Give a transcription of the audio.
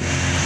Podcast.